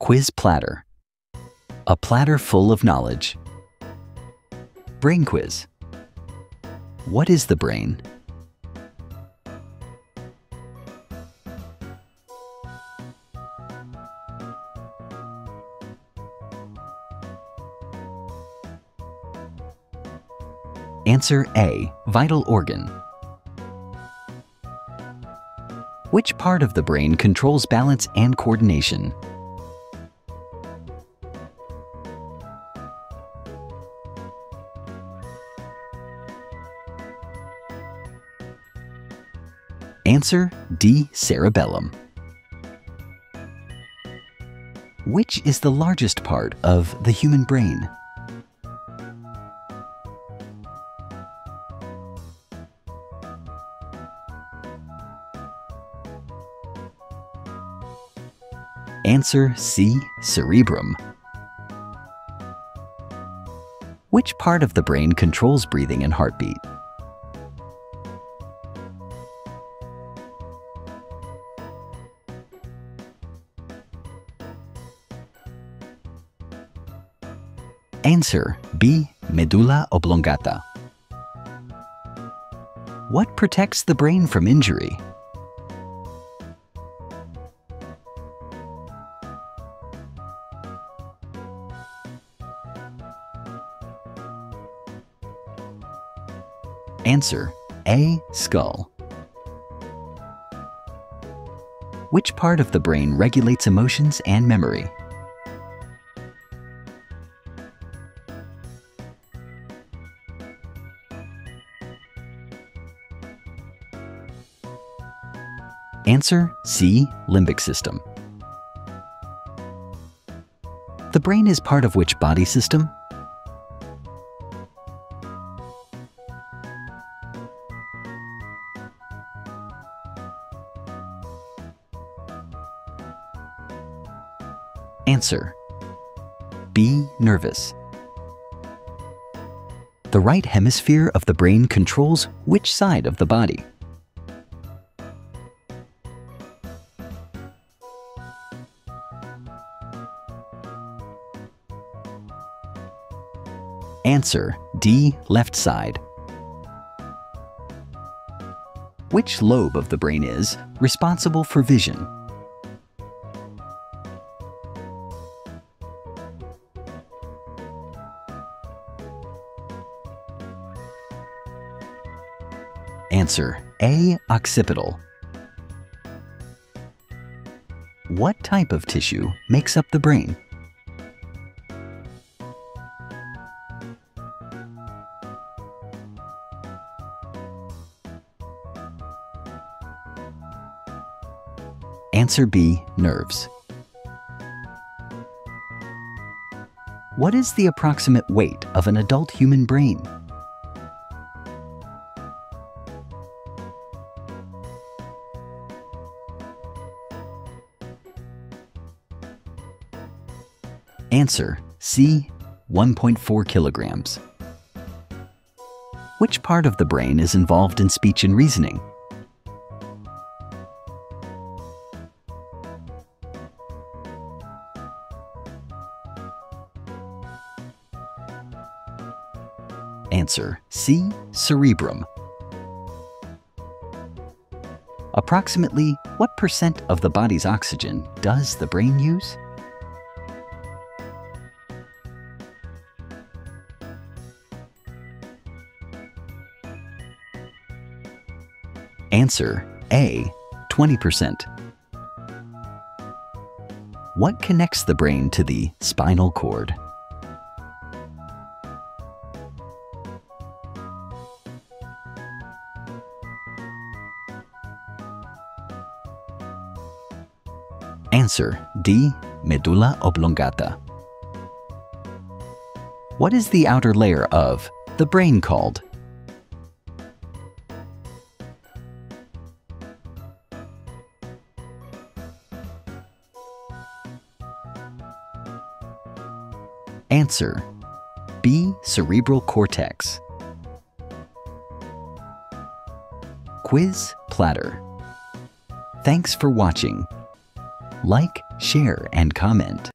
Quiz platter. A platter full of knowledge. Brain quiz. What is the brain? Answer A. Vital organ. Which part of the brain controls balance and coordination? Answer D. Cerebellum. Which is the largest part of the human brain? Answer C. Cerebrum. Which part of the brain controls breathing and heartbeat? Answer B. Medulla oblongata. What protects the brain from injury? Answer A. Skull. Which part of the brain regulates emotions and memory? Answer C. Limbic system. The brain is part of which body system? Answer B. Nervous. The right hemisphere of the brain controls which side of the body? Answer D. Left side. Which lobe of the brain is responsible for vision? Answer A. Occipital. What type of tissue makes up the brain? Answer B. Nerves. What is the approximate weight of an adult human brain? Answer C. 1.4 kilograms. Which part of the brain is involved in speech and reasoning? Answer C. Cerebrum. Approximately what percent of the body's oxygen does the brain use? Answer A. 20%. What connects the brain to the spinal cord? Answer D. Medulla oblongata. What is the outer layer of the brain called? Answer B. Cerebral cortex. Quiz Platter. Thanks for watching. Like, share, and comment.